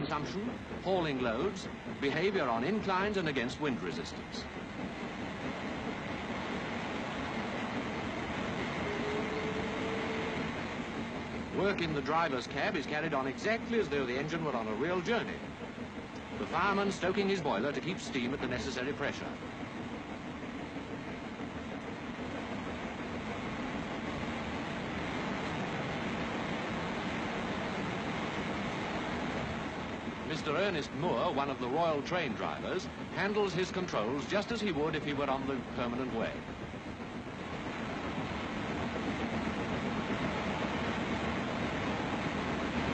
consumption, hauling loads, behavior on inclines and against wind resistance. Work in the driver's cab is carried on exactly as though the engine were on a real journey. The fireman stoking his boiler to keep steam at the necessary pressure. Mr. Ernest Moore, one of the Royal Train drivers, handles his controls just as he would if he were on the permanent way.